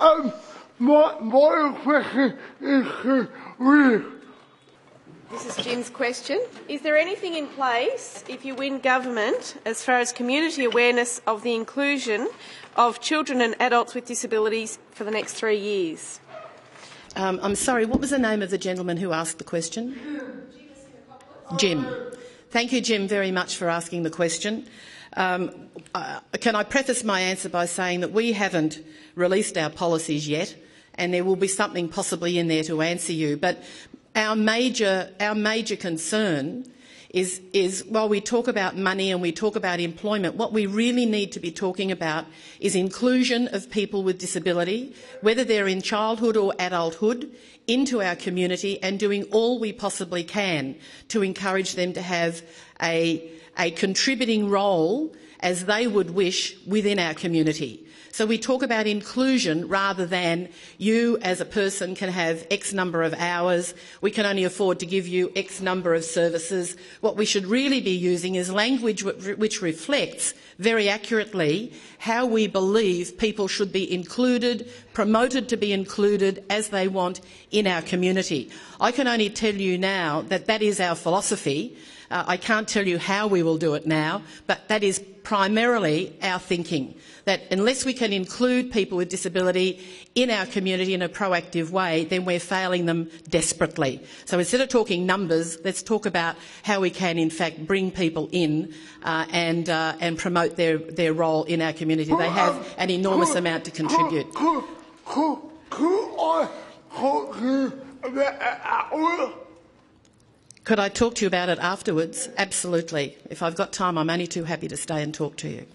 Um, my, my question is uh, really This is Jim's question. Is there anything in place if you win government as far as community awareness of the inclusion of children and adults with disabilities for the next three years? Um, I'm sorry, what was the name of the gentleman who asked the question? Jim. Thank you, Jim, very much for asking the question. Um, uh, can I preface my answer by saying that we haven't released our policies yet, and there will be something possibly in there to answer you. But our major, our major concern is, is while we talk about money and we talk about employment, what we really need to be talking about is inclusion of people with disability, whether they're in childhood or adulthood, into our community and doing all we possibly can to encourage them to have a, a contributing role as they would wish within our community. So we talk about inclusion rather than you as a person can have X number of hours, we can only afford to give you X number of services. What we should really be using is language which reflects very accurately how we believe people should be included, promoted to be included as they want in our community. I can only tell you now that that is our philosophy. Uh, I can't tell you how we will do it now, but that is primarily our thinking that unless we can include people with disability in our community in a proactive way, then we're failing them desperately. So instead of talking numbers, let's talk about how we can, in fact, bring people in uh, and, uh, and promote their, their role in our community. They have an enormous amount to contribute. Could, could, could I talk to you about our Could I talk to you about it afterwards? Absolutely. If I've got time, I'm only too happy to stay and talk to you.